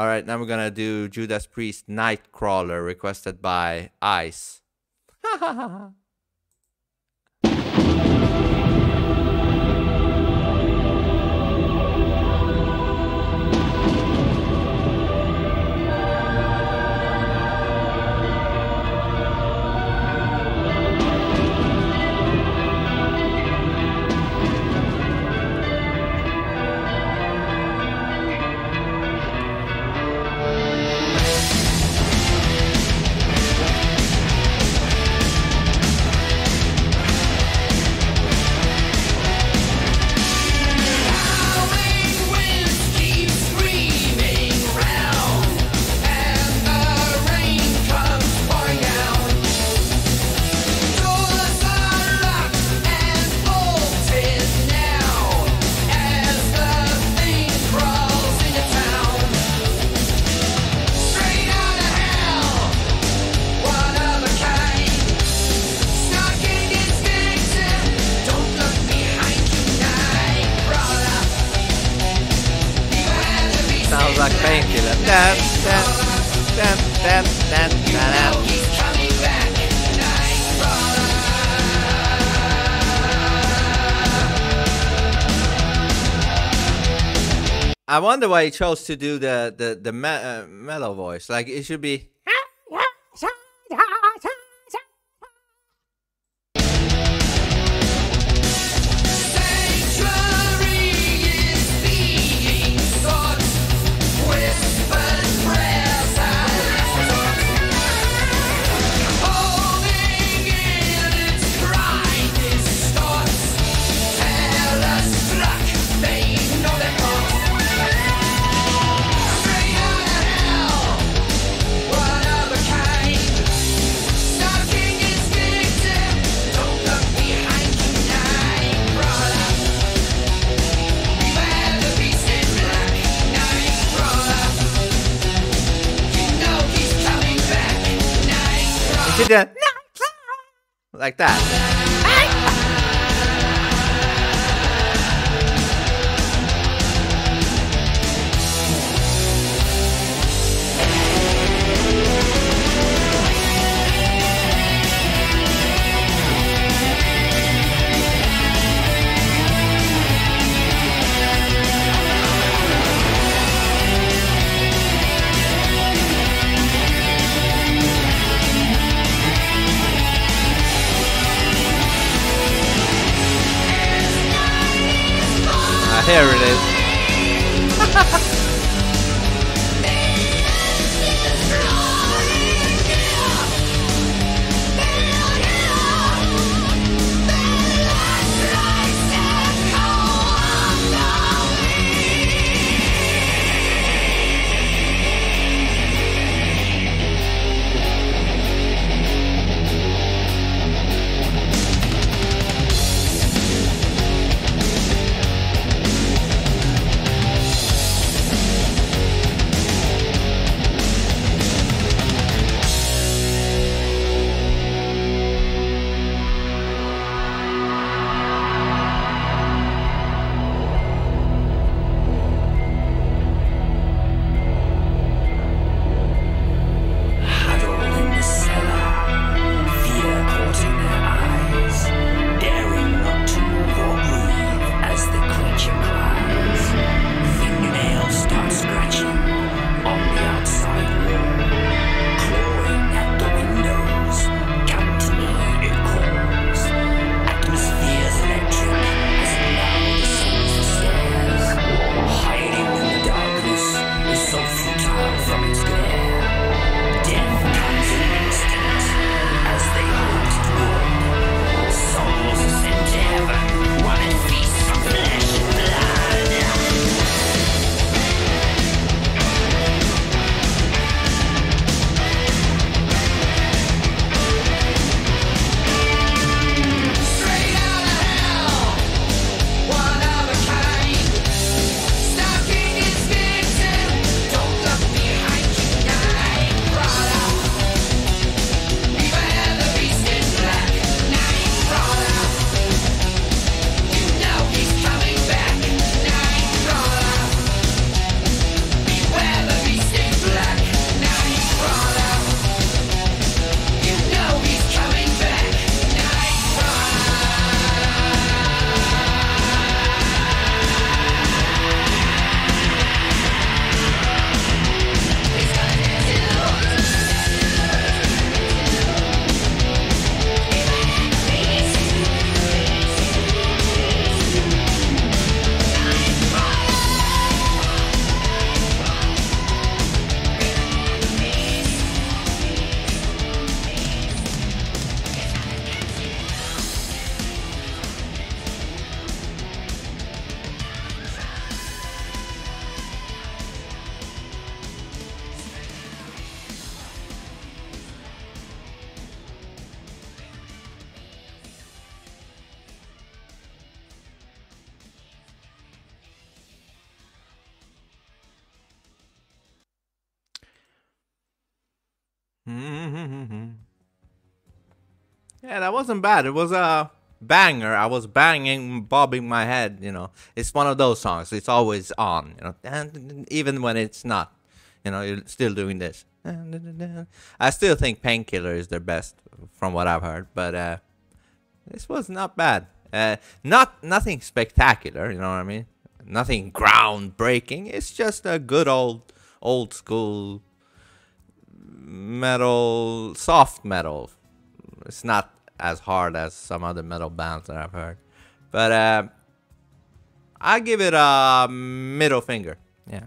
All right, now we're gonna do Judas Priest Nightcrawler, requested by Ice. I wonder why he chose to do the the the me- uh, mellow voice. Like it should be. Like that. Ha ha ha! Yeah, that wasn't bad. It was a banger. I was banging, bobbing my head. You know, it's one of those songs. It's always on. You know, and even when it's not, you know, you're still doing this. I still think Painkiller is their best, from what I've heard. But uh, this was not bad. Uh, not nothing spectacular. You know what I mean? Nothing groundbreaking. It's just a good old, old school metal, soft metal. It's not as hard as some other metal bands that I've heard. But uh, I give it a middle finger. Yeah.